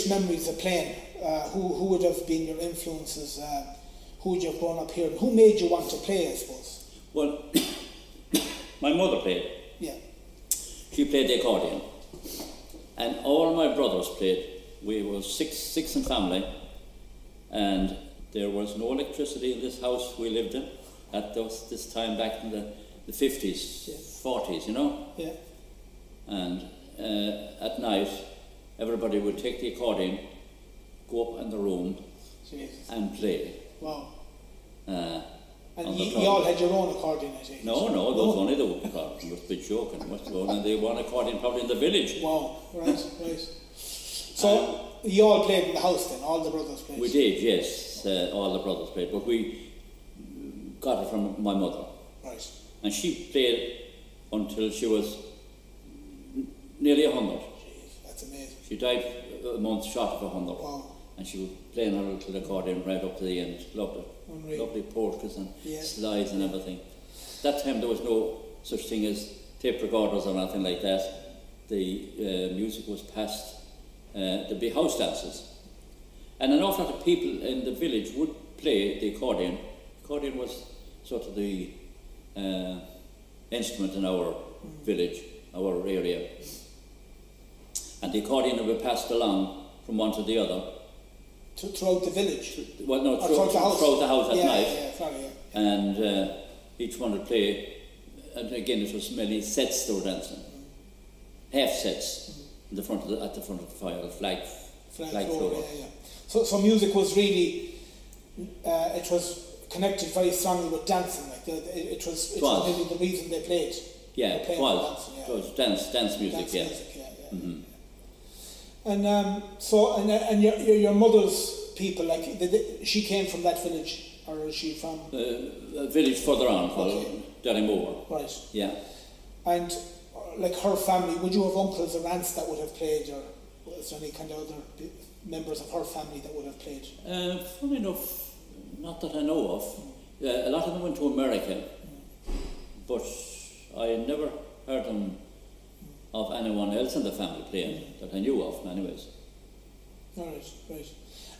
earliest memories of playing? Uh, who who would have been your influences? Uh, who would you have grown up hearing? Who made you want to play? I suppose. Well, my mother played. Yeah. She played the accordion. And all my brothers played. We were six, six in family. And there was no electricity in this house we lived in at those, this time back in the, the 50s, Yeah. 40s, you know. Yeah. And uh, at night, everybody would take the accordion, go up in the room, Jesus. and play. Wow. Uh, and you, you, all had your own accordion, I think. No, no, there was oh. only the one accordion. Must be joking. Must have only the one accordion probably in the village. Wow, right, right. So uh, you all played in the house then? All the brothers played? We did, yes. Uh, all the brothers played, but we got it from my mother. Right. And she played until she was nearly 100. She died a month short of a hundred, Wow. and she was playing her little accordion right up to the end. Lovely, Unreal. lovely polkas and Yeah. slides and everything. That time there was no such thing as tape recorders or anything like that. The uh, music was passed. Uh, there'd be house dances. And an awful lot of people in the village would play the accordion. Accordion was sort of the uh, instrument in our village, our area. And the accordion would be passed along from one to the other. To, throughout the village. Well, no, Or through, throughout the house. throughout the house at yeah, night. Yeah, yeah, sorry, yeah. And uh, each one would play, and again it was many sets they were dancing. Half sets in the front of the, at the front of the fire, the flag, Flag flag floor, floor. yeah, yeah. So, so music was really, uh, it was connected very strongly with dancing. Like the, it, it was, it was was. maybe the reason they played. Yeah, They it was. dancing, yeah. It was dance, dance music, Dance yeah. music, yeah, yeah. Mhm. And um, so, and, uh, and your, your, your mother's people, like, did they, she came from that village, or is she from? Uh, a village further on called Okay. Downymore. Right. Yeah. And like her family, would you have uncles or aunts that would have played, or was there any kind of other members of her family that would have played? Uh, funny enough, not that I know of. Uh, a lot of them went to America, but I never heard them of anyone else in the family playing that I knew of, anyways. All right, right.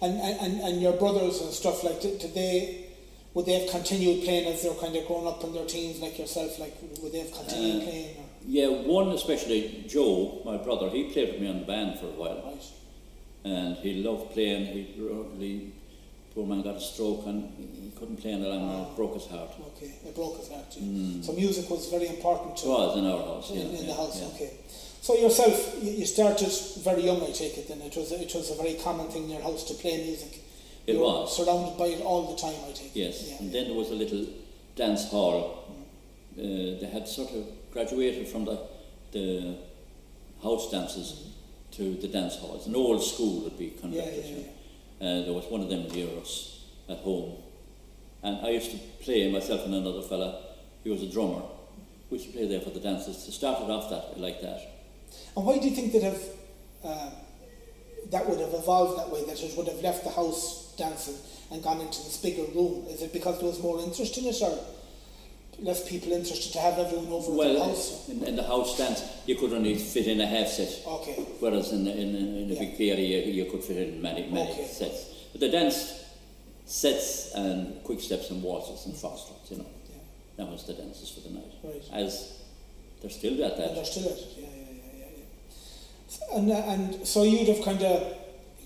And, and, and- and your brothers and stuff, like, did, did they, would they have continued playing as they're kind of grown up in their teens like yourself? Like, would they have continued Uh, playing? Or, Yeah, one especially, Joe, my brother, he played with me on the band for a while, right, and he loved playing. He really, poor man got a stroke and he couldn't play any longer, and it broke his heart. okay, it broke his heart. yeah. Mm. So music was very important To It was in our house, in, yeah. in yeah, the house, yeah. okay. So yourself, you, started very young, I take it. Then it was it was a very common thing in your house to play music. It you were was. surrounded by it all the time, I take it. Yes, Yeah, and then there was a little dance hall. Uh, they had sort of graduated from the, the house dances to the dance halls. An old school would be yeah, conducted. Uh, there was one of them near us at home. And I used to play, myself and another fella, he was a drummer. We used to play there for the dances. It off that like that. And why do you think that have um, that would have evolved that way? That it would have left the house dancing and gone into this bigger room? Is it because there was more interest in it, or less people interested to have everyone over at the Well, house? in, in the house dance, you could only fit in a half set. Okay, Whereas in, in, in a Yeah. big theatre, you, you could fit in many, many Okay. sets. But the dance sets and quick steps and waltzes and foxtrots, you know. yeah, That was the dances for the night. right. As they're still at And they're that. still at it, yeah, yeah, yeah, yeah. And, uh, and so you'd have kind of,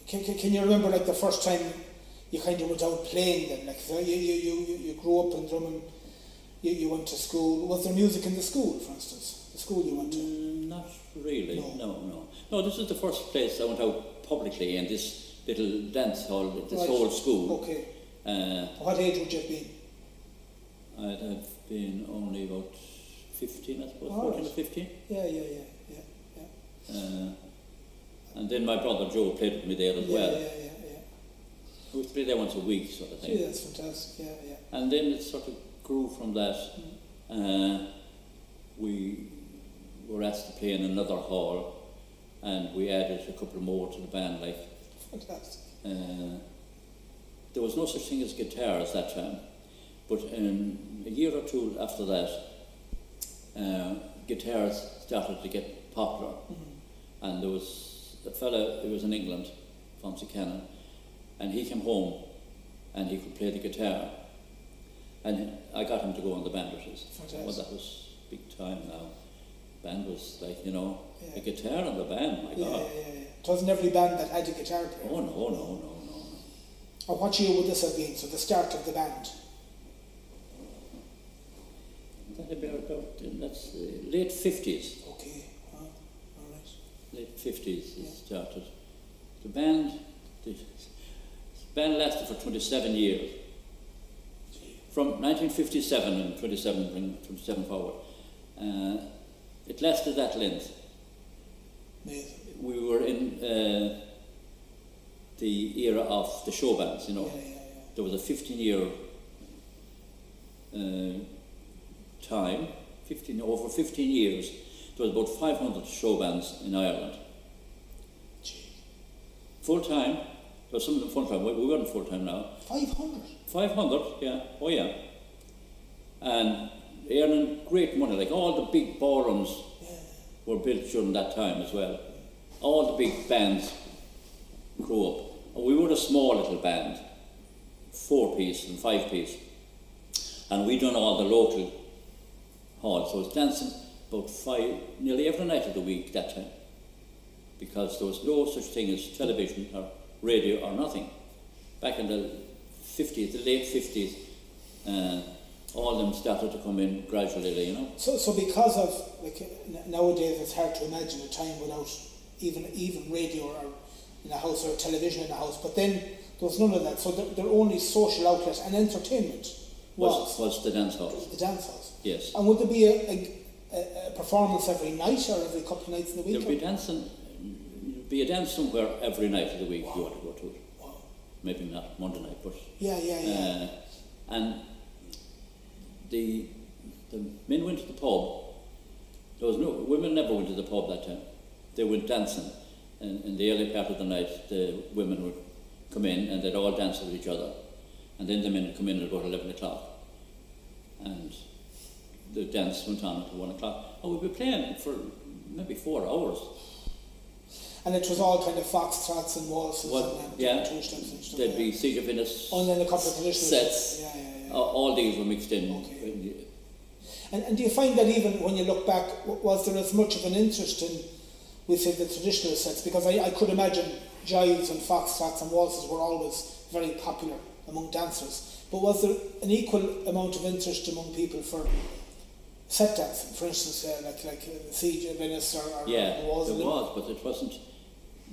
can, can, you remember like the first time you kind of went out playing then? Like so you, you, you, you- you grew up in Drummond, you, you went to school. Was there music in the school, for instance? The school you went to? Mm, not really, No. no. no, no. this is the first place I went out publicly in this little dance hall, this Right. old school. Okay. Uh, What age would you have been? I'd have been only about 15, I suppose, All 14 or 15. Yeah, yeah, yeah, yeah. Uh, and then my brother Joe played with me there as yeah, well. yeah, yeah, yeah. We would play there once a week, sort of thing. Gee, that's fantastic. Yeah, yeah. And then it sort of grew from that. Uh, we were asked to play in another hall, and we added a couple more to the band. Like Fantastic. uh, there was no such thing as guitars that time, but um, a year or two after that, uh, guitars started to get popular. Mm-hmm. And there was a fella who was in England, Fonzie Cannon, and he came home and he could play the guitar. And I got him to go on the band with us. Fantastic. Well, that was big time now. Band was like, you know, Yeah. a guitar on the band, my Yeah, God. yeah, yeah. It wasn't every band that had a guitar player. Oh, no, no, no, no, no. And what year would this have been? So the start of the band. That'd be about, that's uh, late 50s. Okay. Huh? All right. late fifties Yeah. it started. The band, the, the band lasted for 27 years. From 1957 and 27, bring 27 forward. Uh, it lasted that length. Amazing. We were in uh, the era of the show bands, you know. Yeah, yeah, yeah. There was a 15 year uh, time, 15, over 15 years, there was about 500 show bands in Ireland. Full time, was some of them full time, we we weren't full time now. 500. 500, yeah, oh yeah. And earning great money, like all the big ballrooms Yeah. were built during that time as well. All the big bands grew up. We were a small little band, four piece and five piece. And we done all the local halls. So I was dancing about five, nearly every night of the week that time. Because there was no such thing as television or radio or nothing. Back in the 50s, the late 50s, uh, all of them started to come in gradually, you know. So, so because of like nowadays, it's hard to imagine a time without even even radio or in a house or television in a house. But then there was none of that. So their, their only social outlet and entertainment Was, was, was the dance hall, the dance house. yes. And would there be a, a, a performance every night or every couple of nights in the week? There'll be dancing, be a dance somewhere every night of the week you want to go to it. Wow. Maybe not Monday night, but Yeah, yeah, yeah. uh, and the the men went to the pub. There was no women never went to the pub that time. They went dancing, and in the early part of the night, the women would come in and they'd all dance with each other, and then the men would come in at about eleven o'clock, and the dance went on until one o'clock. And we'd be playing for maybe four hours. And it was all kind of foxtrots and waltzes What- and, yeah. and stuff. There'd yeah. be Siege of Ennis, Oh, and then a couple of traditional sets. Yeah, yeah, yeah. all these were mixed in. Okay. And, and do you find that even when you look back, was there as much of an interest in, we say, the traditional sets? Because I, I could imagine jives and foxtrots and waltzes were always very popular among dancers. But was there an equal amount of interest among people for set dancing? For instance, uh, like like uh, Siege of Ennis or, or Yeah, there was, but it wasn't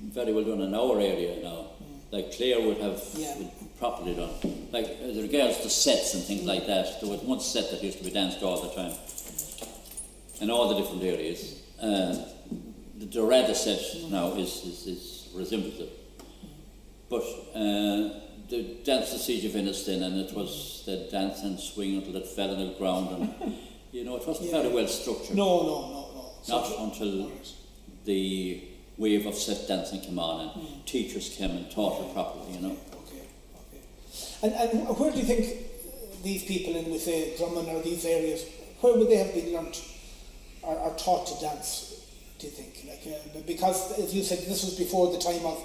very well done in our area now. Like Clare would have Yeah. properly done. Like as regards to sets and things like that, there was one set that used to be danced all the time in all the different areas. Uh, the Dorada set now is, is, is resembles it. But uh, the dance the Siege of Ennis then, and it was the dance and swing until it fell on the ground, and you know it wasn't Yeah. very well structured. No, no, no, no. Not So- until the wave of set dancing came on and teachers came and taught her properly, you know. Okay, okay. And, and where do you think these people in, we say, Drummond or these areas, where would they have been learnt or, or taught to dance, do you think? Like, uh, because, as you said, this was before the time of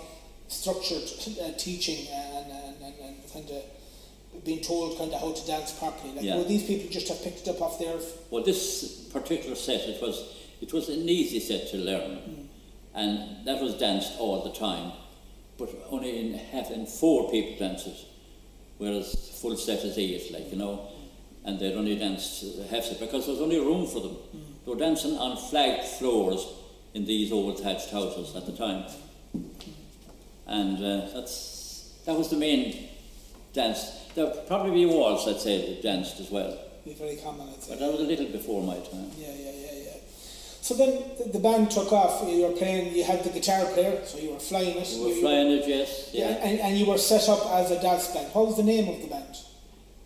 structured uh, teaching and, and, and, and kind of being told kind of how to dance properly. Like, Yeah. would these people just have picked it up off their... Well, this particular set, it was, it was an easy set to learn, and that was danced all the time, but only in having four people dances, whereas full set is eight, like, you know, and they'd only dance half set because there was only room for them. They were dancing on flagged floors in these old thatched houses at the time. And uh, that's, that was the main dance. There would probably be waltz, I'd say, that danced as well. Be very common, I'd say. But that was a little before my time. Yeah, yeah, yeah. So then the, the band took off. You were playing. You had the guitar player, so you were flying it. We were you, flying it, yes. Yeah, and, and you were set up as a dance band. What was the name of the band?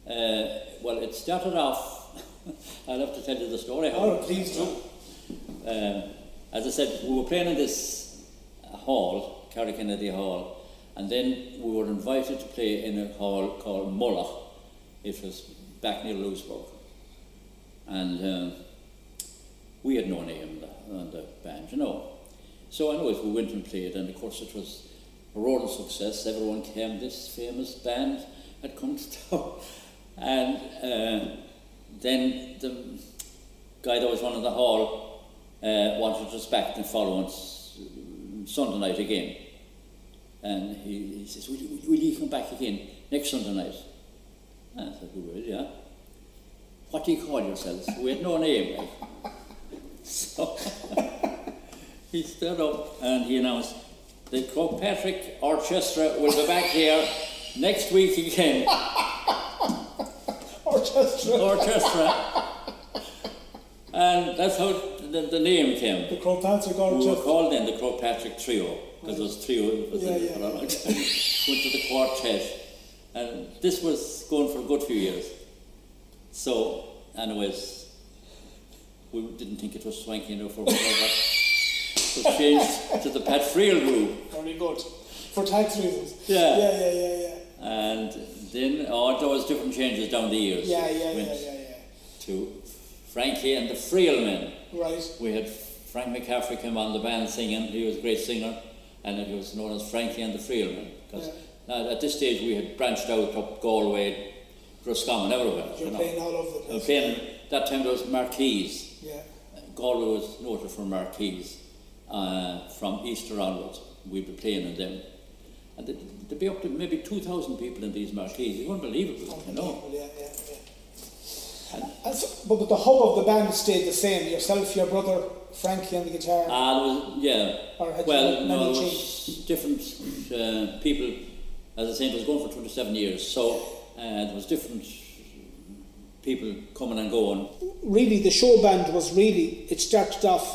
Uh, well, it started off. I'll have to tell you the story. Oh, please do. Um, as I said, we were playing in this hall, Carrie Kennedy Hall, and then we were invited to play in a hall called Mullach. It was back near Louisburgh. And um, we had no name on the, band, you know. So anyways, we went and played, and of course it was a roaring success. Everyone came, this famous band had come to town. And uh, then the guy that was running the hall uh, wanted us back the following Sunday night again. And he, he says, will you, will you come back again next Sunday night? And I said, we will, yeah. What do you call yourselves? We had no name. Like. So he stood up and he announced, the Kirkpatrick Orchestra will be back here next week again. Orchestra. Orchestra. And that's how the, the name came. The Kirkpatrick We were Orchestra. called then the Kirkpatrick Trio, because it was trio It was Yeah, yeah, long. Went to the quartet. And this was going for a good few years. So, anyways, we didn't think it was swanky enough or whatever. so changed to the Pat Friel group. Very good. For tax reasons. Yeah. Yeah, yeah, yeah, yeah. And then, oh, there was different changes down the years. Yeah, yeah, yeah, yeah, yeah. To Frankie and the Friel men. Right. We had Frank McCaffrey come on the band singing. He was a great singer, and he was known as Frankie and the Freelman. Because at this stage we had branched out up Galway, Roscommon, everywhere. You're you know. playing all over the And place. playing, that time there was marquees. Yeah. Galway was noted for marquees uh, from Easter onwards. We'd be playing in them. And there'd, be up to maybe 2,000 people in these marquees. It was unbelievable, you know. Yeah, yeah, yeah. And so, but, but the hub of the band stayed the same. Yourself, your brother, Frankie on the guitar. Ah, there was, yeah. Or had well, no, there was different uh, people. As I said, it was going for 27 years, so uh, there was different people coming and going. really the show band was really it started off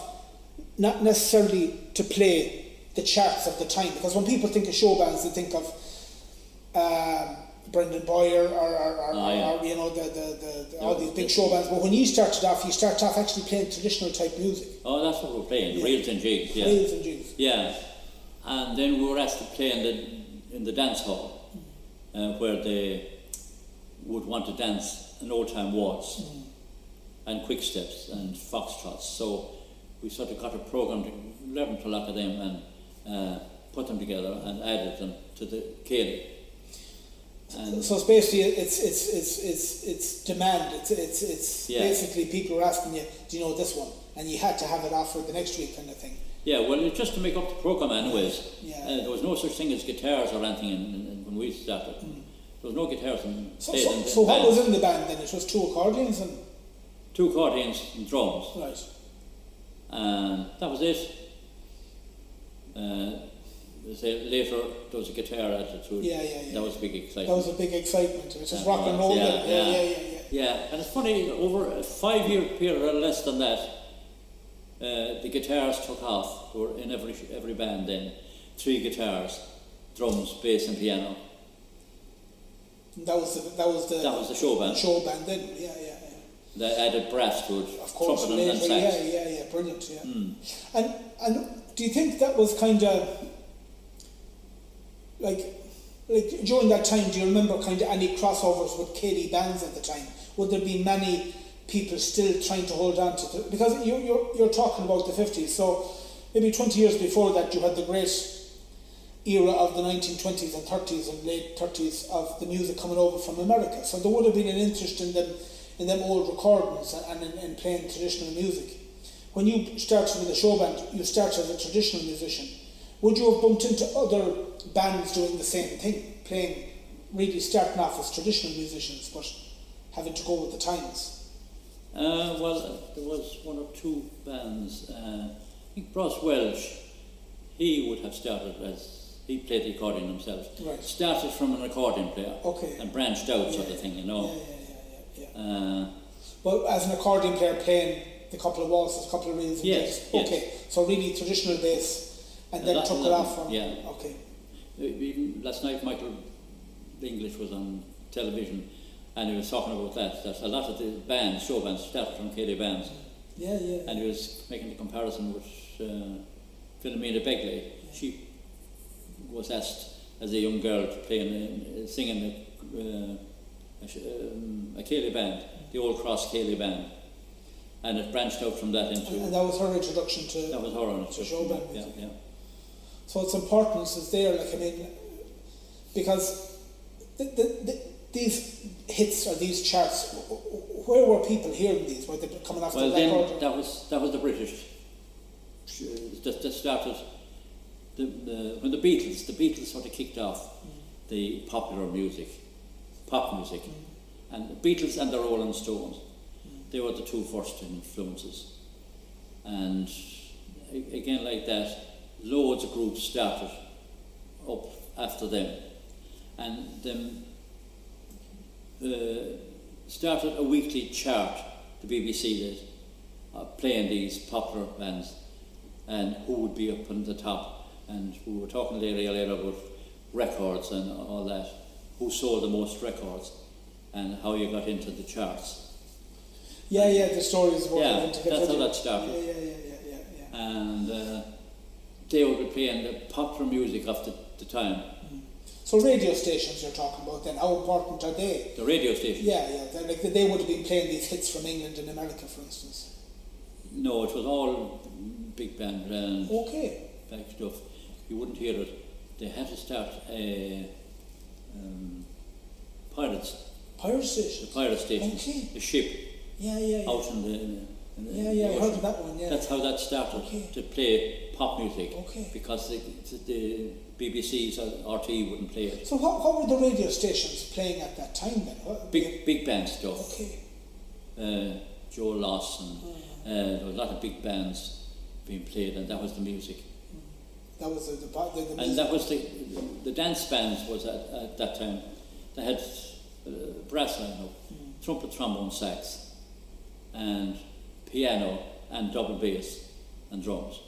not necessarily to play the charts of the time because when people think of show bands they think of um, Brendan Bowyer or, or, or, Ah, yeah. or you know the, the, the, the all these big show bands but when you started off you started off actually playing traditional type music Oh, that's what we're playing, Yeah. reels and jigs, yeah. reels and jigs Yeah, and then we were asked to play in the in the dance hall, uh, where they would want to dance an old time waltz and quick steps and foxtrots. So we sort of got a program, to, learned a lot of them and uh, put them together and added them to the Céilí. And so it's basically it's it's it's it's it's demand it's it's it's Yeah. basically people are asking you do you know this one and you had to have it offered the next week kind of thing yeah, well, it's just to make up the program, anyways. Yeah. Uh, there was no such thing as guitars or anything in, in, when we started. There was no guitars and so, played so, in so what was in the band then it was two accordions and two accordions and drums. right and that was it. Uh, say later there was a guitar attitude. Yeah, yeah, yeah. That was a big excitement. That was a big excitement. It was That rock and roll. yeah, yeah, yeah. yeah, yeah, yeah. Yeah, and it's funny over a five-year period or less than that, uh, the guitars took off. Were in every every band then, three guitars, drums, bass, and piano. That was the that was the, That was the show band. show band then. Yeah, yeah, yeah. They added brass to it, Of course, trumpet and, and later, sax. yeah, yeah, yeah, brilliant. Yeah. Hmm. And and do you think that was kind of like like during that time? Do you remember kind of any crossovers with Katie bands at the time? Would there be many people still trying to hold on to the, because you you're you're talking about the fifties, so maybe twenty years before that you had the great era of the 1920s and 30s and late 30s of the music coming over from America. So there would have been an interest in them in them old recordings and in, in playing traditional music. When you started with a show band, you started as a traditional musician. Would you have bumped into other bands doing the same thing, playing really starting off as traditional musicians but having to go with the times? Uh, well, there was one or two bands. Uh, I think Ross Welsh, he would have started as he played the accordion himself. Right. Started from an accordion player Okay. and branched out, sort of thing, you know. yeah, yeah, yeah, yeah. Uh, Well, as an accordion player playing the couple of waltzes, a couple of reels and Yes, yes. Okay, so really traditional bass, and Yeah, then that- took it off from. yeah. Okay. even last night, Michael English was on television, and he was talking about that. That a lot of the bands, show bands, started from Kelly bands, Yeah, yeah. and he was making the comparison with uh, Philomena Begley. She was asked as a young girl to play in, uh, sing in a, uh, a, um, a Céilí band, the Old Cross Céilí band. and it branched out from that into. And that was her introduction to. That was her introduction. music. Yeah, yeah. So its importance is there, like I mean, because the, the, the, these hits or these charts, where were people hearing these? Were they coming after well, the then that was that was the British that, that started the, the, when the Beatles the Beatles sort of kicked off the popular music, pop music, and the Beatles and the Rolling Stones, they were the two first influences, and again like that, loads of groups started up after them, and them uh, started a weekly chart, the BBC did, uh, playing these popular bands and who would be up on the top. And we were talking later, later about records and all that, who sold the most records and how you got into the charts. Yeah, yeah, the stories about yeah, that's how that started. Yeah, yeah, yeah, yeah, yeah. And uh, they would be playing the popular music of the, the time. Mm. So radio stations you're talking about then, how important are they? The radio stations? Yeah, yeah. Like they would have been playing these hits from England and America, for instance. No, it was all big band and okay. back stuff. You wouldn't hear it. They had to start a um, pirates. Pirate station. The pirate station. Okay. A ship. Yeah, yeah, yeah. Out in the. In the yeah, yeah, I heard that one. Yeah. That's how that started okay. to play pop music. Okay. Because the, the BBC's or RT wouldn't play it. So what, what were the radio stations playing at that time then? What, big big band stuff. Okay. Uh, Joe Lawson. Mm. Uh, there were a lot of big bands being played, and that was the music. That was the, the, the, and that was the the dance bands was at, at that time. They had uh, brass lineup, mm. trumpet, trombone, sax, and piano and double bass and drums,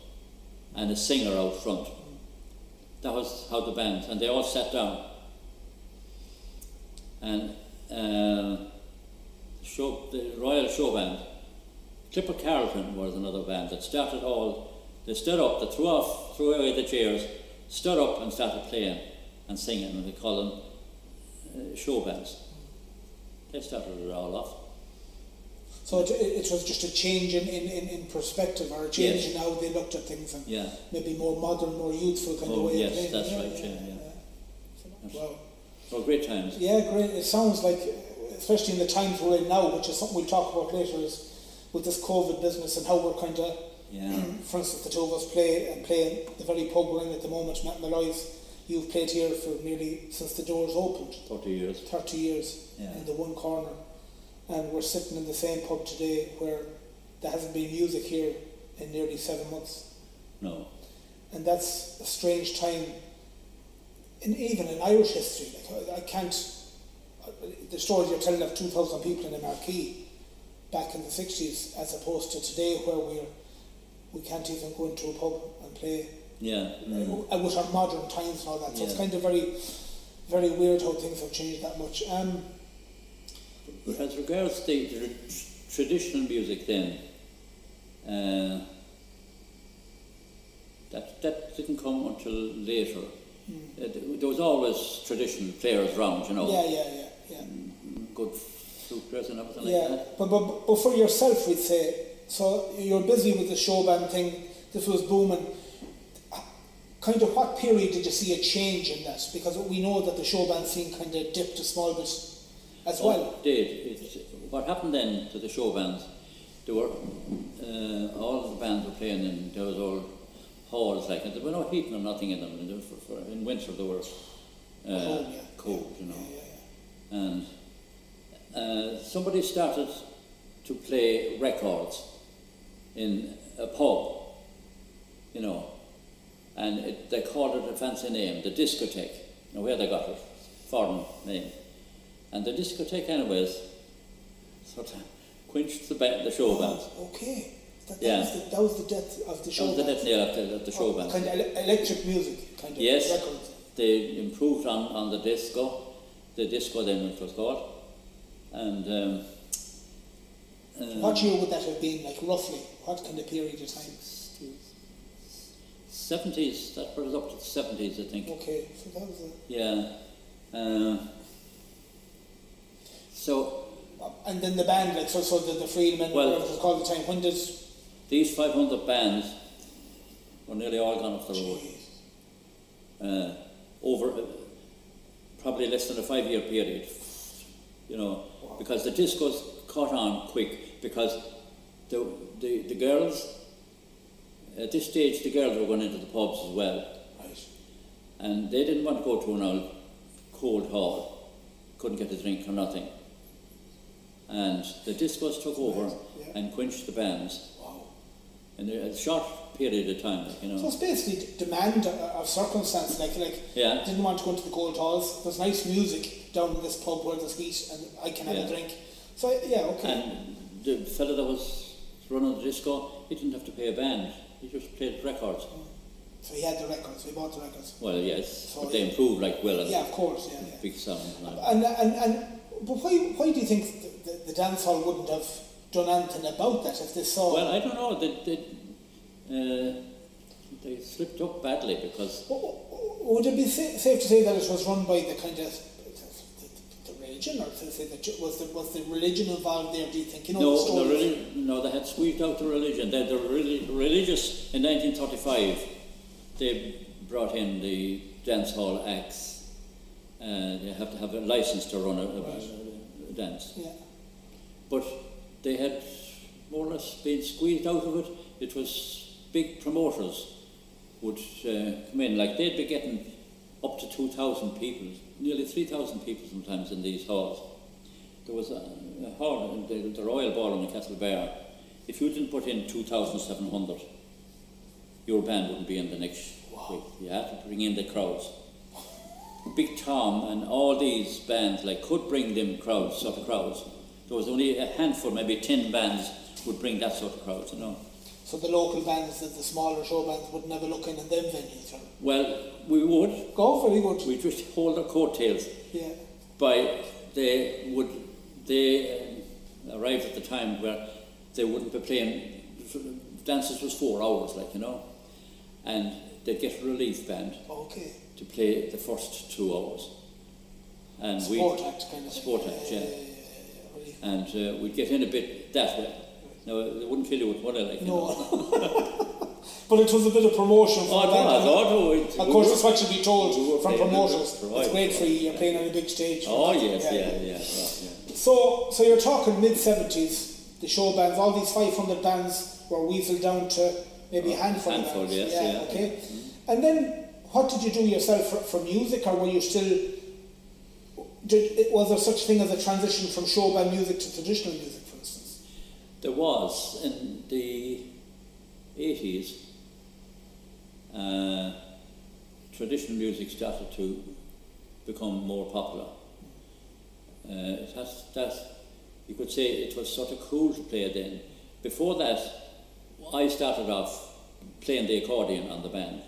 and a singer out front. Mm. That was how the band, and they all sat down. And uh, show, the Royal Show Band Clipper Carlton was another band that started all, they stood up, they threw off, threw away the chairs, stood up and started playing and singing, and they call them uh, show bands. They started it all off. So it, it was just a change in, in, in perspective or a change yes. in how they looked at things and yeah. maybe more modern, more youthful kind oh, of way yes, of playing. that's yeah, right, yeah. yeah, yeah. yeah. Wow. Well, great times. Yeah, great. It sounds like, especially in the times we're in now, which is something we'll talk about later, is with this COVID business and how we're kind of, yeah. Um, for instance, the two of us play and play in the very pub we're in at the moment, Matt Molloy's. You've played here for nearly since the doors opened. 30 years. 30 years yeah. in the one corner. And we're sitting in the same pub today where there hasn't been music here in nearly seven months. No. And that's a strange time, in, even in Irish history. Like I, I can't, the stories you're telling of 2,000 people in a marquee, back in the 60s as opposed to today where we're, we can't even go into a pub and play. Yeah. Mm. Uh, with our modern times and all that. So yeah. it's kind of very, very weird how things have changed that much. Um, but as regards the, the traditional music then, uh, that, that didn't come until later. Mm. Uh, there was always traditional players around, you know. Yeah, yeah, yeah. yeah. Good dress and everything yeah, like that. But, but, but for yourself, we'd say, so you're busy with the show band thing, this was booming. Kind of what period did you see a change in that? Because we know that the show band scene kind of dipped a small bit as oh, well. It did. It, what happened then to the show bands, there were, uh, all the bands were playing in those old halls, like, and there were no heating or nothing in them. And for, for, in winter they were uh, cold, yeah. cold, you know. Yeah, yeah, and uh, somebody started to play records in a pub, you know, and it, they called it a fancy name, the discotheque. You know where they got it, foreign name. And the discotheque, anyways, sort of quenched the, ba- the show band. Oh, okay. That, that, yeah. was the, that was the death of the show That was the death nail of the, the show oh, band. Kind of electric music, kind of yes, records. they improved on, on the disco, the disco then it was called. And um, uh, what year would that have been, like roughly? What kind of period of time? 70s, that brought us up to the 70s, I think. Okay, so that was a... Yeah. Uh, so... And then the band, like so, so the, the Freeman, Well- whatever it was called at the time, when does... These 500 bands were nearly all gone off the road. Uh, over uh, probably less than a five year period, you know, because the discos caught on quick because the, the, the girls, at this stage, the girls were going into the pubs as well. Right. and they didn't want to go to an old cold hall, couldn't get a drink or nothing. And the discos took over Right, yeah. and quenched the bands Wow. in a short period of time, you know. So it's basically demand uh, of circumstance, like, like, Yeah. didn't want to go into the cold halls, there's nice music down in this pub where there's heat and I can have Yeah. a drink. So, yeah, okay. And the fella that was running the disco, he didn't have to pay a band, he just played records. so he had the records, he bought the records. Well, yes, So, but they improved like well Yeah, of course, yeah, yeah. big sound. and. And, and, and but why, why do you think the, the, the dance hall wouldn't have done anything about that if they saw? Well, I don't know, they, they, uh, they slipped up badly because would it be safe to say that it was run by the kind of religion, or to say that was the was the religion involved there? Do you think you know No, the reli- no, they had squeezed out the religion. They, the reli- religious in 1935, they brought in the dance hall acts. Uh, they have to have a license to run a, a, a dance. Yeah. But they had more or less been squeezed out of it. It was big promoters would uh, come in, like they'd be getting up to 2,000 people, nearly 3,000 people sometimes in these halls. There was a, a hall, the, the Royal Ballroom in Castlebar. If you didn't put in 2,700, your band wouldn't be in the next week. You had to bring in the crowds. Big Tom and all these bands like could bring them crowds, sort of crowds. There was only a handful, maybe 10 bands would bring that sort of crowds, you know. So the local bands, the, the smaller show bands, would never look in in them venues. Well, we would. go very good. We just hold our coattails Yeah. by they would they um, arrived at the time where they wouldn't be playing dances was four hours like you know and they'd get a relief band Okay. to play the first two hours and Sport we act kind of sport act yeah yeah, yeah, and uh, we'd get in a bit that way now they wouldn't kill you with money like you No. but it was a bit of promotion for oh, no, no, no, Of course, that's what you'd be told were from promoters. the- It's great for you. You're playing on a big stage. oh yes yeah yeah, yeah, right, yeah. So, so you're talking mid seventies. The show bands, all these five hundred bands, were weaseled down to maybe a handful. of Handful, bands. yes, yeah. Okay. Mm-hmm. And then, what did you do yourself for, for music, or were you still? Did, was there such thing as a transition from show band music to traditional music? There was in the 80s, uh, traditional music started to become more popular. Uh, it has that you could say it was sort of cool to play then. Before that, I started off playing the accordion on the band,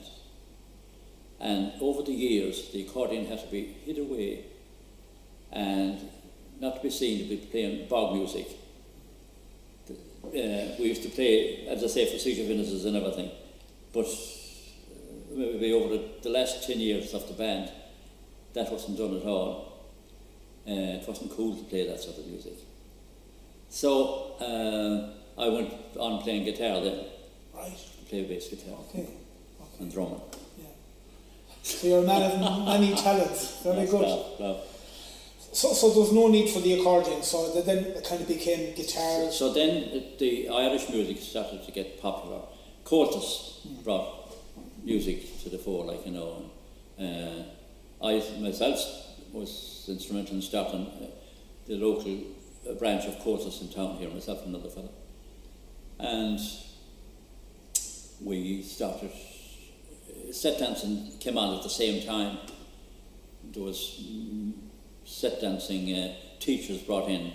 and over the years, the accordion had to be hid away and not to be seen to be playing bog music uh, we used to play, as I say, for of Innocence and everything. But uh, maybe over the, the last 10 years of the band, that wasn't done at all. Uh, it wasn't cool to play that sort of music. So uh, I went on playing guitar then, Right. play bass guitar Okay. Okay. and drumming. Yeah. So you're a man of many talents. Very That's good. So, so there was no need for the accordion. So th- then it kind of became guitars. So then the Irish music started to get popular. Comhaltas brought music to the fore, like you know. Uh, I myself was instrumental in starting uh, the local uh, branch of Comhaltas in town here, myself and another fellow. And we started, uh, set dancing came on at the same time. There was mm, set dancing uh, teachers brought in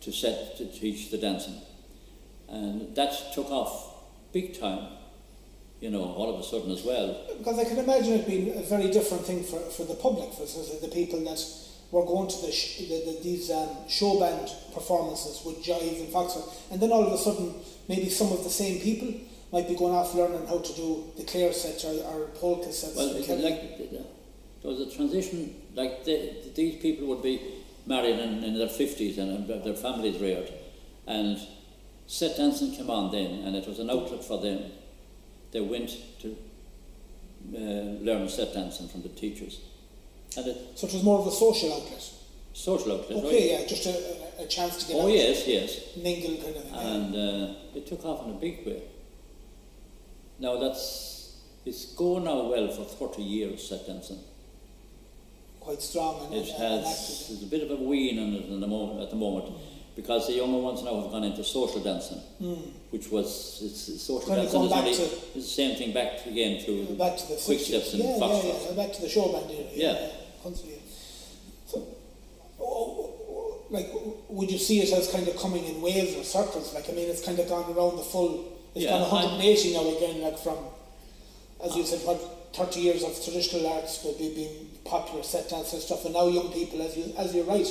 to set to teach the dancing, and that took off big time. You know, all of a sudden as well. Because I can imagine it being a very different thing for, for the public, for the people that were going to the, sh- the, the these um, show band performances with jive and foxtrot, and then all of a sudden, maybe some of the same people might be going off learning how to do the Clare sets or, or polka sets. Well, like there was a transition. Like the, these people would be married in, in their 50s and their families reared. And set dancing came on then, and it was an outlet for them. They went to uh, learn set dancing from the teachers. And it, So it was more of a social outlet. social outlet, Okay, right? yeah, just a, a, chance to get Oh, out, yes, yes. mingle kind of thing. And uh, it took off in a big way. Now that's, it's going now well for 30 years, set dancing. Quite strong and, It and, and has, there's a bit of a wean on it in the moment, at the moment, because the younger ones now have gone into social dancing, Mm. which was, it's, social Kind of dancing gone is back only, to- it's the same thing back again to Back to the quick steps and yeah, yeah, yeah, back to the show band era. Yeah. So, oh, oh, oh, like, would you see it as kind of coming in waves or circles? Like, I mean, it's kind of gone around the full. It's Yeah, gone I- 180 now again, like from, as you said, what 30 years of traditional arts but be- being popular set dance and stuff, and now young people, as you as you're right,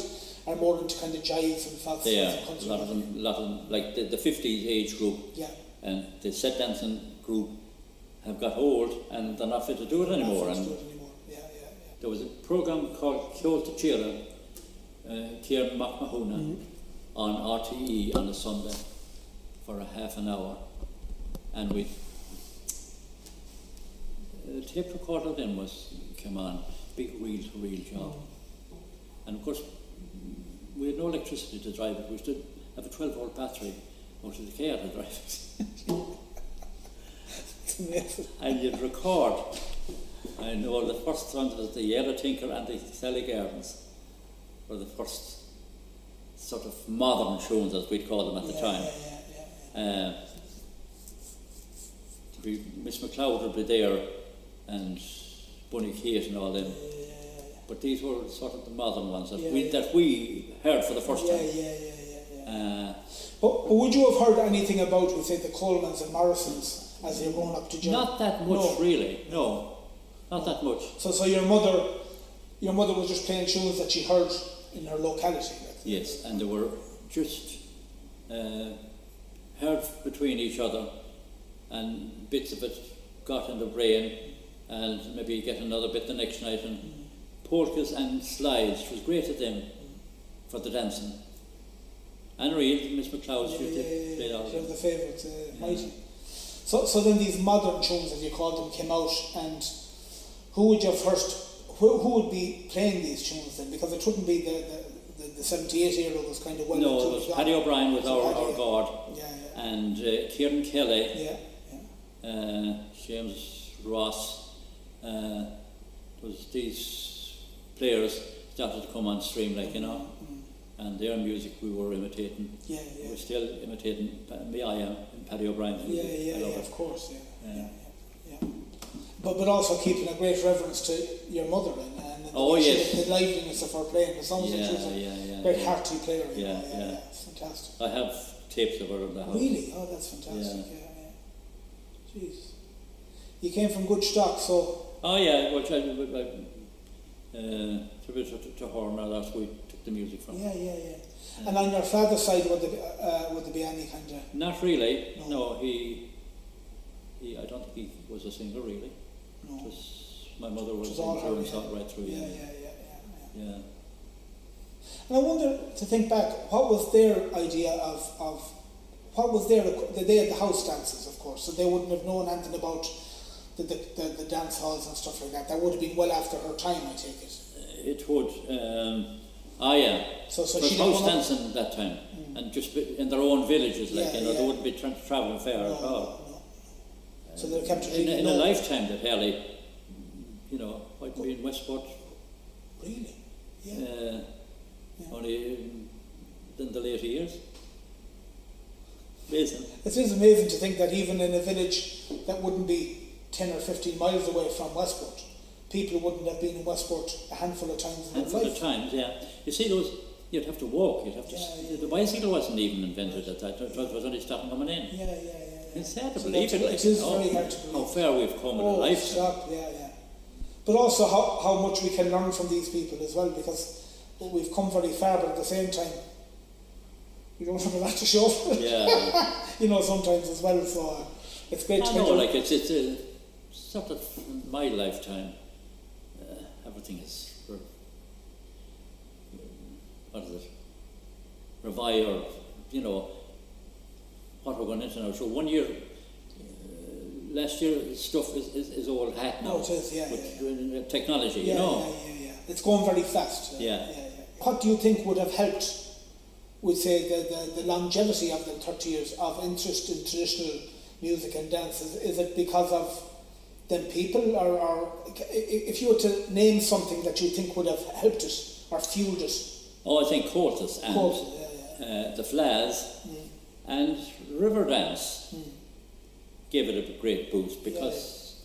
are more into kind of jives and are, and a lot of them, lot of them, like the, the 50s age group Yeah. and the set dancing group have got old and they're not fit to do it anymore. Not And to do it anymore. Yeah, yeah, yeah. There was a program called Kyoto Chira, uh, Kier Mm-hmm. on RTE on a Sunday for a half an hour. And we, the tape recorder then was, came on, big reel to reel job. And of course, we had no electricity to drive it. We stood have a 12 volt battery out of the car to drive it. And you'd record. I know the first ones was the Yellow Tinker and the Sally Gardens were the first sort of modern tunes, as we'd call them at the yeah, time. Yeah, yeah. Uh, be, Miss McLeod would be there and And all them. But these were sort of the modern ones that, Yeah, we, yeah. that we heard for the first time. yeah, yeah, yeah, yeah. Uh, But, but would you have heard anything about, we say, the Colemans and Morrisons as you're growing up to John? not that much, No. really. No, not that much. So, so your mother, your mother was just playing tunes that she heard in her locality. Like. Yes, and they were just uh, heard between each other, and bits of it got in the brain, and maybe get another bit the next night. And polkas and slides, it was great at them for the dancing. And real, Miss McLeod, she used to play all of them. the favourite, uh, Yeah. So, so then these modern tunes, as you called them, came out, and who would you first, who, who would be playing these tunes then? Because it wouldn't be the, the, the, the 78 era was kind of well No, it was. Paddy O'Brien was So our, Paddy, our yeah. god, Yeah, yeah, and uh, Kieran Kelly, yeah, yeah. uh, James Ross, uh, was these players started to come on stream, like you know, Mm, and their music we were imitating. yeah, yeah. We yeah. were still imitating me, I am, and Paddy O'Brien's Yeah, yeah, yeah, of course, yeah, yeah, Yeah. yeah. But, but also keeping a great reverence to your mother and, and the, Oh, the, yes. the liveliness of her playing. Sounds like Yeah, yeah, yeah. very yeah. hearty player. Yeah, yeah, yeah. yeah. Fantastic. I have tapes of her in the house. Really? Oh, that's fantastic. Yeah. Yeah, yeah. Jeez. You came from good stock, so Oh yeah, well, I, I, I, uh, tribute to, to her now that we took the music from. yeah, yeah, yeah. And on your father's side, would there be, uh, would there be any kind of Not really. No. No, he, he. I don't think he was a singer really. No? was my mother was was all her, yeah. right through. Yeah, Yeah, yeah, yeah, yeah, yeah. yeah. And I wonder to think back, what was their idea of, of what was their they had the house dances, of course, so they wouldn't have known anything about the, the, the, the dance halls and stuff like that. That would have been well after her time, I take it. It would. Um, ah, yeah. So, so she didn't dancing that time, and just be- in their own villages, like Yeah, you know, yeah. they wouldn't be tra- travelling far no, at all. no, no. So they kept In, in a lifetime that Harley, you know, might be in Westport, Really? Yeah. uh, Yeah. only in, in the later years. Amazing. It is amazing to think that even in a village that wouldn't be 10 or 15 miles away from Westport, people wouldn't have been in Westport a handful of times in their Handful of life. times, yeah. You see those, you'd have to walk, you'd have to, Yeah, yeah. the bicycle wasn't even invented at that time, it was only starting coming in. Yeah, yeah, yeah. It's hard to So believe it, like, It is know, very hard to how far we've come in a Oh, lifetime. stop, yeah, yeah. But also how, how much we can learn from these people as well, because we've come very far, but at the same time, we don't have a lot to show for it. Yeah. you know, sometimes as well. So uh, it's great I to know, like it's it's a sort of in my lifetime. Uh, everything is. we're- what is it, revive or, you know, what we're going into now. So one year, uh, last year, stuff is, is, is old hat now. Oh, it is, yeah, with yeah, uh, technology, yeah, you know. yeah, yeah, yeah. It's going very fast. Yeah. yeah, yeah. What do you think would have helped, we'd say, the, the, the longevity of the 30 years of interest in traditional music and dance? Is, is it because of them people, i- i- if you were to name something that you think would have helped it or fueled it? Oh, I think Comhaltas and yeah, yeah. uh, the Fleadhs and River Dance gave it a great boost because,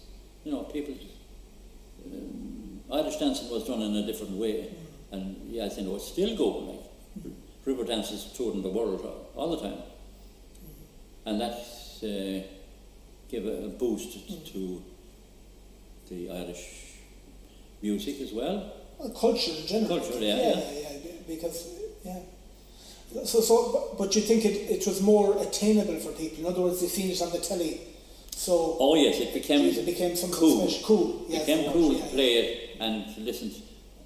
you know, people. Um, Irish dancing was done in a different way, and yeah, I think it's still going. Like River Dance is touring the world all- all the time, and that uh, gave a, a boost to the Irish music as well. Well, culture in general. Culture, yeah, yeah, yeah. yeah, yeah, because yeah. So, so, but, you think it, it was more attainable for people? In other words, they seen it on the telly, so Oh yes, it became it became something cool. special. Cool, yeah, became so cool much, to yeah, play it and to listen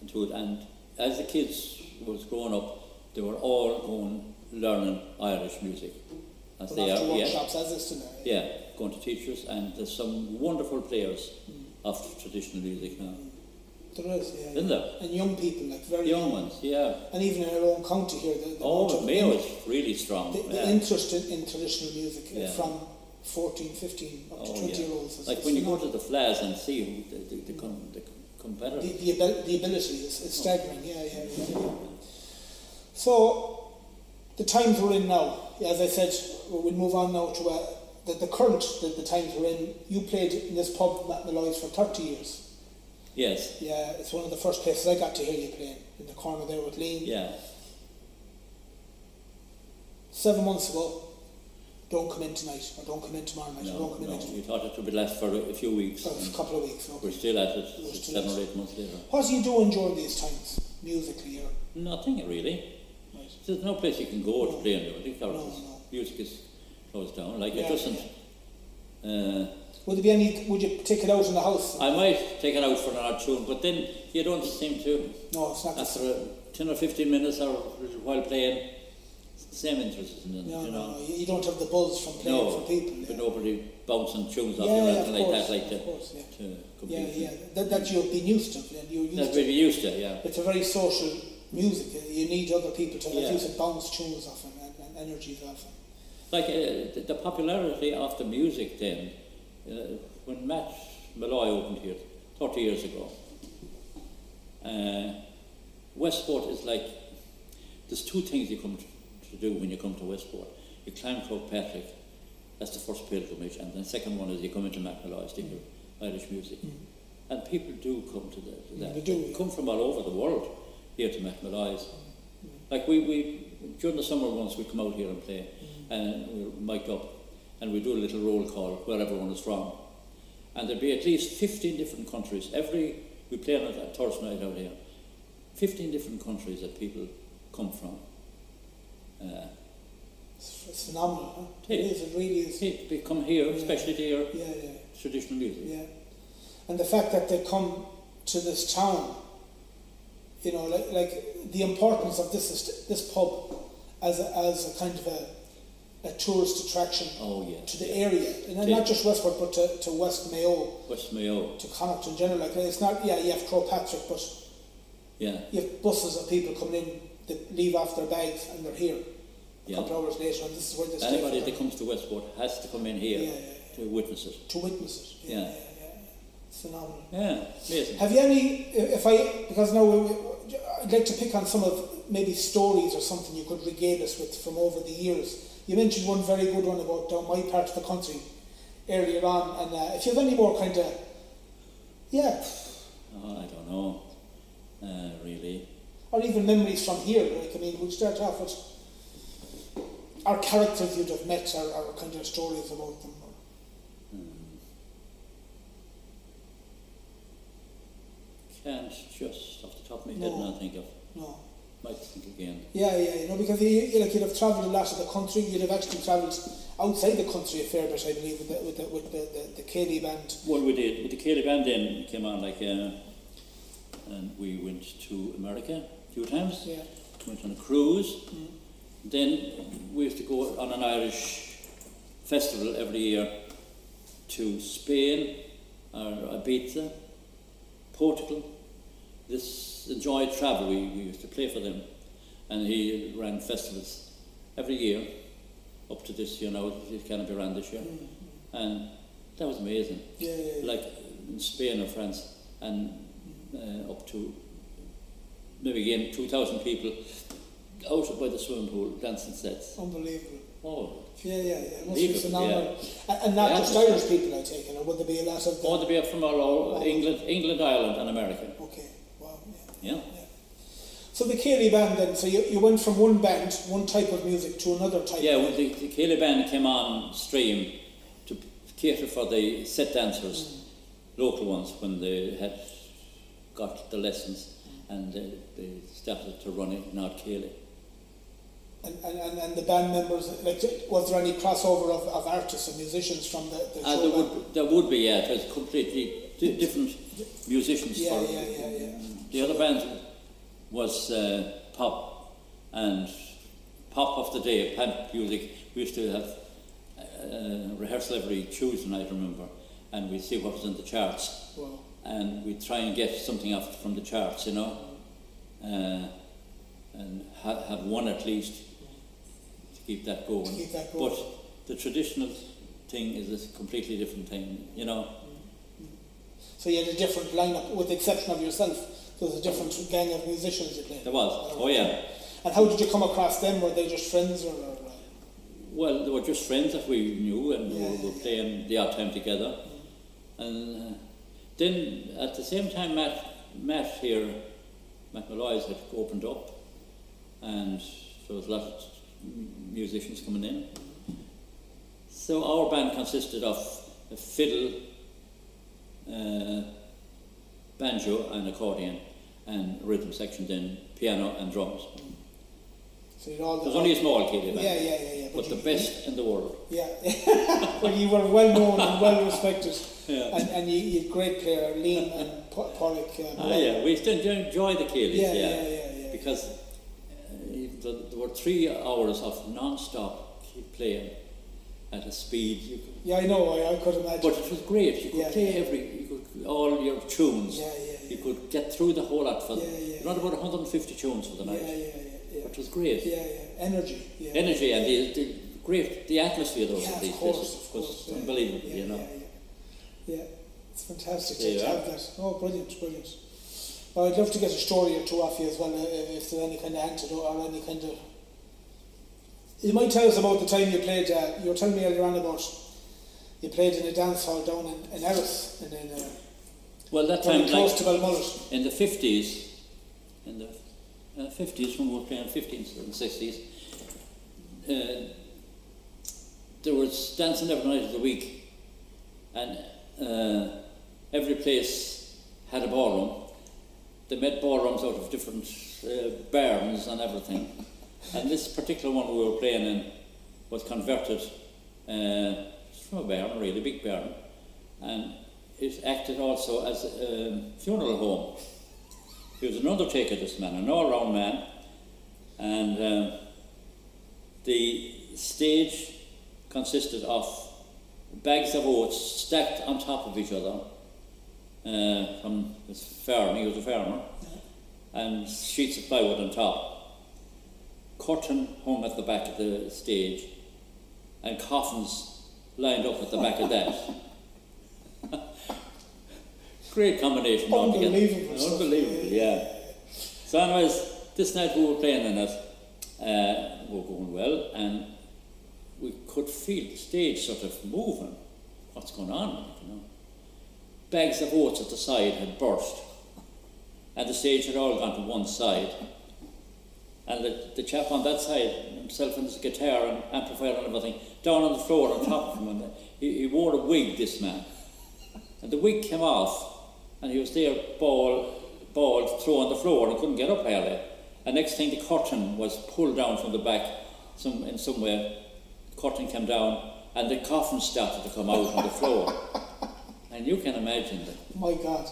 to it. And as the kids was growing up, they were all going learning Irish music. As But they are, yeah, as is today. yeah, going to teachers, and there's some wonderful players mm. Of traditional music now, There is, yeah, isn't there? And young people, like very Young ones, yeah. and even in our own county here, the, the Oh, Mayo in- is really strong. the, the yeah. interest in, in traditional music Yeah. from 14, 15 up to Oh, 20 yeah. year olds. Like when you go to the Fleadhs and see the, the, the, com- the the, competitors. the, abil- the ability is, is staggering, yeah, yeah, yeah, yeah. So, the times we're in now, as I said, we'll move on now to uh, the, the current, the, the times we're in. You played in this pub, Matt Molloy's, for 30 years. Yes, Yeah, it's one of the first places I got to hear you playing, in the corner there with Lean. yeah. Seven months ago, don't come in tonight, or don't come in tomorrow night, or don't come in no, next we thought it would be last for a few weeks. A couple of weeks. We're still at it We're still seven at or eight months later. What are you doing during these times, musically? Or, Nothing really. right. There's no place you can go to No. play anymore. because No, no. music is closed down. Like Yeah, it doesn't. Uh, Would there be any? Would you take it out in the house? I might take it out for an odd tune, but then you don't seem to. no, it's not. After uh, ten or fifteen minutes or while playing, same interest in it. No, you no, know. no. You don't have the buzz from playing No, for people. but Yeah, nobody bouncing tunes off yeah, you or anything like course, that, like to, course, yeah. to Yeah, yeah. That, that you've been used to. You're used That's to. what used to, yeah. It's a very social music. You need other people to, like Yeah. you said, bounce tunes off and, and, and energies off. And, Like uh, the, popularity of the music then, uh, when Matt Molloy opened here 30 years ago, uh, Westport is like, there's two things you come to, to do when you come to Westport. You climb Patrick, that's the first pilgrimage, and the second one is you come into Matt Molloy's to hear Irish music. And people do come to, the, to that. They do, yeah. come from all over the world here to Matt Molloy's. Like we, we during the summer once we come out here and play and we're mic'd up and we do a little roll call where everyone is from. And there'd be at least 15 different countries. Every, we play on a Thursday night out here. 15 different countries that people come from. Uh, it's, phenomenal. Huh? Yeah. It is. It really is. they they come here, Yeah. especially to hear Yeah, yeah. traditional music. Yeah, and the fact that they come to this town, you know, like, like the importance of this this pub as a, as a kind of a, a tourist attraction Oh, yeah. to the area, and then not just Westport, but to, to West Mayo, West Mayo, to Connacht in general. Like it's not, yeah, you have Croagh Patrick, but yeah. you have buses of people coming in that leave off their bags and they're here a yeah. couple of hours later, and this is where they stay Anybody that comes to Westport has to come in here Yeah, yeah, to witness it. to witness it. Yeah. It's phenomenal. Yeah, amazing. Have you any, if I, because now I'd like to pick on some of maybe stories or something you could regale us with from over the years. You mentioned one very good one about down my part of the country earlier on, and uh, if you have any more kind of, yeah, Oh, I don't know, uh, really. or even memories from here, like, I mean, we'll start off with our characters you'd have met our, or kind of stories about them. Can't just off the top of my head No. now think of. No. Might think again. Yeah, yeah, you know, because you, you, like, you'd have travelled a lot of the country, you'd have actually travelled outside the country a fair bit, I believe, with the, with the, with the, the, the Céilí band. Well, we did. With the Céilí band then came on like, uh, and we went to America a few times. Yeah. went on a cruise. Then we used to go on an Irish festival every year to Spain or Ibiza, Portugal. This enjoyed travel, we, we used to play for them. And he ran festivals every year, up to this year now, it can't be ran this year. And that was amazing. Yeah, yeah, yeah. Like in Spain or France, and uh, up to maybe again 2,000 people out by the swimming pool dancing sets. Unbelievable. Oh, Yeah, yeah, yeah. It must be phenomenal. And, and not Yeah. just Irish people, I take it, or would there be a lot of all them? the way from all over England, England, Ireland, and America. Yeah. Yeah. So the Céilí band then, so you, you went from one band, one type of music to another type Yeah, of well, the, the Céilí band came on stream to cater for the set dancers, local ones, when they had got the lessons and they, they started to run it in Art Céilí. And, and, and, the band members, like, was there any crossover of, of artists and musicians from the, the Uh, there, would, there would be, yeah, it was completely di- different musicians. Yeah, for, yeah, yeah, yeah. The other band was uh, pop, and pop of the day, pop music. We used to have uh, rehearsal every Tuesday night, I remember, and we'd see what was in the charts, Wow. and we'd try and get something off from the charts, you know, uh, and ha- have one at least to keep that going. To keep that going. But the traditional thing is a completely different thing, you know. So you had a different lineup, with the exception of yourself. There was a different gang of musicians you played. There was, oh yeah. And how did you come across them? Were they just friends or? or Well, they were just friends that we knew and we Yeah, were, yeah, were playing the odd time together. And uh, then at the same time, Matt, Matt here, Matt Molloy's had opened up, and there was a lot of musicians coming in. So our band consisted of a fiddle, uh, banjo and accordion, and rhythm section, then piano and drums. so you'd all It was only a small kid band, Yeah, yeah, yeah, yeah. but the you- best in the world. Yeah. well, you were well known and well respected. Yeah. And, and you, you great player, Liam and Po- Porrick. Uh, Ah, yeah, we still enjoy- enjoy the Céilís, Yeah, yeah, yeah, yeah, yeah. because uh, there there were three hours of non-stop playing at a speed, you could, Yeah, I know, I, I could imagine. but it was great. You could Yeah, play yeah. every, you could all your tunes. yeah, yeah, You could get through the whole lot for Yeah, yeah, around about 150 tunes for the night. yeah, yeah, yeah. It was great. Yeah, yeah. Energy. Yeah. Energy and the, the great, the atmosphere of those Yeah, these of course, places of course. was yeah. unbelievable, yeah, you know. Yeah, yeah. yeah. It's fantastic to have that. Oh, brilliant, brilliant. Well, I'd love to get a story or two off you as well, uh, if there's any kind of antidote or any kind of. You might tell us about the time you played. Uh, you were telling me earlier on about you played in a dance hall down in, in Erris, and in uh, Well, that time, close like, in the 50s, in the uh, 50s, when we were playing 50s and 60s, uh, there was dancing every night of the week, and uh, every place had a ballroom. They made ballrooms out of different uh, barns and everything. And this particular one we were playing in was converted uh, from a barn, a really big barn, and it acted also as a um, funeral home. He was an undertaker, this man, an all-round man, and uh, the stage consisted of bags of oats stacked on top of each other uh, from this farm, he was a farmer, and sheets of plywood on top. Curtain hung at the back of the stage, and coffins lined up at the back of that. Great combination. Unbelievable. Unbelievable, yeah. So anyways, this night we were playing in it, uh, we were going well, and we could feel the stage sort of moving. What's going on, you know? Bags of oats at the side had burst, and the stage had all gone to one side. And the, the chap on that side, himself and his guitar and amplifier and everything, down on the floor on top of him, and he, he wore a wig, this man. And the wig came off, and he was there, ball, bald, thrown on the floor, and couldn't get up hardly. And next thing, the curtain was pulled down from the back, some in some way. Curtain came down, and the coffin started to come out on the floor. And you can imagine that. My God.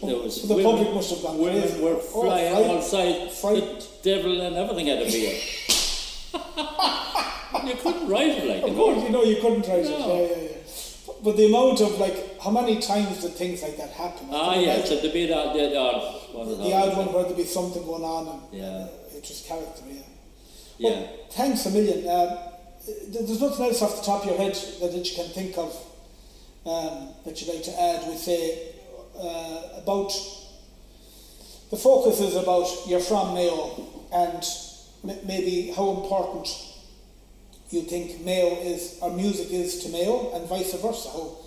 there was the women, public must have gone women were Oh, flying fright- outside. fright- The devil and everything had a beer. you couldn't write it like Of you course, you know you couldn't write it. No. Yeah, yeah, yeah. But the amount of like, how many times did things like that happen? I Ah, can yes, imagine and the odd, the one. The those. odd one where there'd be something going on and Yeah. uh, it was character. Yeah. Yeah. Well, thanks a million. Um, th- there's nothing else off the top of your head that, that you can think of um, that you'd like to add. We say uh, about the focus is about you're from Mayo and m- maybe how important you think Mayo is or music is to Mayo and vice versa. How uh,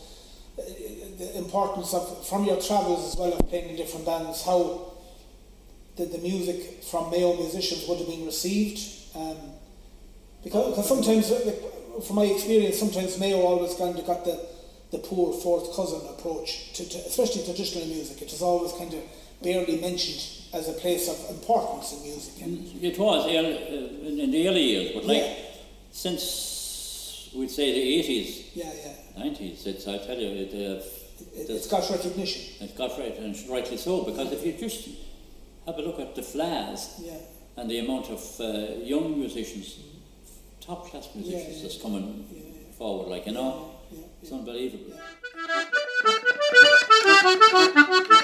the importance of from your travels as well of playing in different bands. How the, the music from Mayo musicians would have been received. Um, because, because sometimes, like, from my experience, sometimes Mayo always kind of got the, the poor fourth cousin approach, to, to, especially traditional music. It was always kind of barely mentioned as a place of importance in music. And, It was early, uh, in, in the early years, but like Yeah. since we'd say the 80s, yeah, yeah. 90s, it's, I tell you, it, uh, It, it's got recognition. It's got right, and rightly so, because if you just have a look at the flags Yeah, and the amount of uh, young musicians, top class musicians yeah. that's coming yeah, yeah. forward, like, you know, yeah, it's yeah. unbelievable. Yeah.